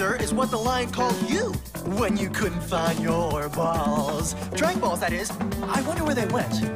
loser is what the lion called you when you couldn't find your balls. Drag balls, that is. I wonder where they went.